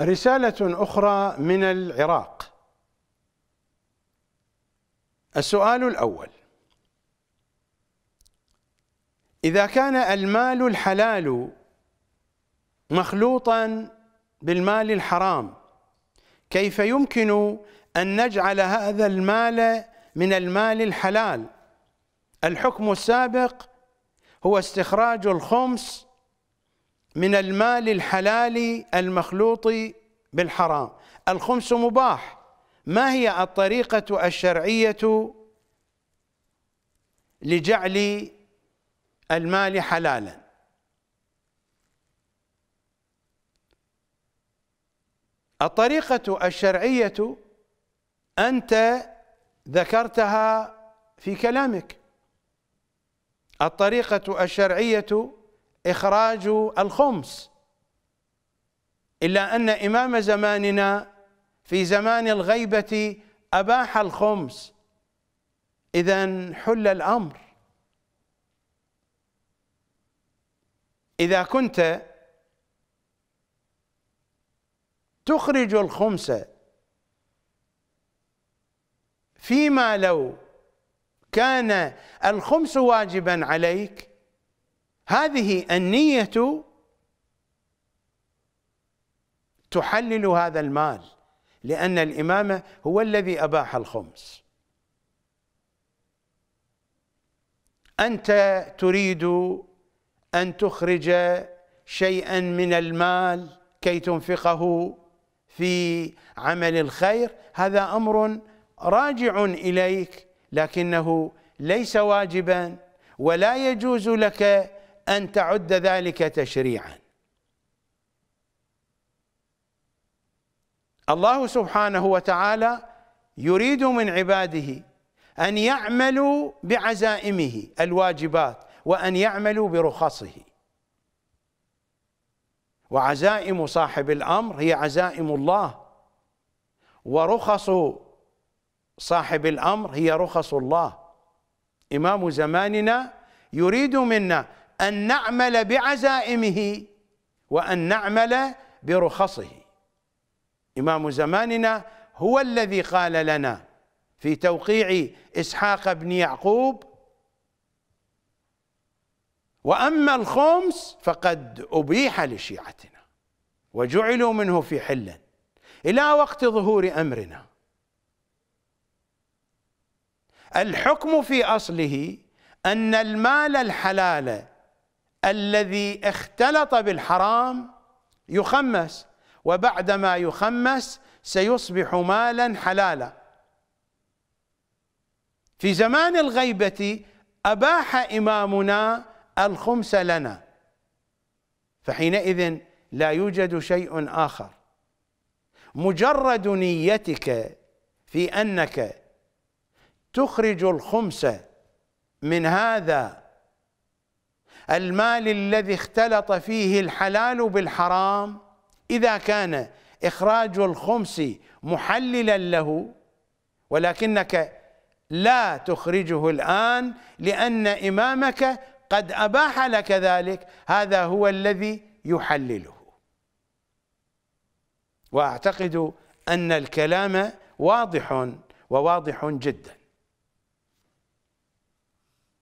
رسالة أخرى من العراق. السؤال الأول. إذا كان المال الحلال مخلوطا بالمال الحرام كيف يمكن أن نجعل هذا المال من المال الحلال؟ الحكم السابق هو استخراج الخمس من المال الحلال المخلوط بالحرام. الخمس مباح. ما هي الطريقة الشرعية لجعل المال حلالا؟ الطريقة الشرعية أنت ذكرتها في كلامك. الطريقة الشرعية إخراج الخمس. إلا أن إمام زماننا في زمان الغيبة أباح الخمس. إذا حل الأمر. إذا كنت تخرج الخمس فيما لو كان الخمس واجبا عليك هذه النية تحلل هذا المال لأن الإمام هو الذي أباح الخمس. أنت تريد أن تخرج شيئا من المال كي تنفقه في عمل الخير هذا أمر راجع إليك لكنه ليس واجبا ولا يجوز لك أن تعد ذلك تشريعا. الله سبحانه وتعالى يريد من عباده أن يعملوا بعزائمه الواجبات وأن يعملوا برخصه. وعزائم صاحب الأمر هي عزائم الله. ورخص صاحب الأمر هي رخص الله. إمام زماننا يريد منا أن نعمل بعزائمه وأن نعمل برخصه. إمام زماننا هو الذي قال لنا في توقيع إسحاق بن يعقوب وأما الخمس فقد أبيح لشيعتنا وجعلوا منه في حل إلى وقت ظهور أمرنا. الحكم في أصله أن المال الحلال الذي اختلط بالحرام يخمس وبعدما يخمس سيصبح مالا حلالا. في زمان الغيبة أباح إمامنا الخمس لنا فحينئذ لا يوجد شيء آخر. مجرد نيتك في أنك تخرج الخمس من هذا المال الذي اختلط فيه الحلال بالحرام إذا كان إخراج الخمس محللا له ولكنك لا تخرجه الآن لأن إمامك قد أباح لك ذلك هذا هو الذي يحلله. وأعتقد أن الكلام واضح وواضح جداً.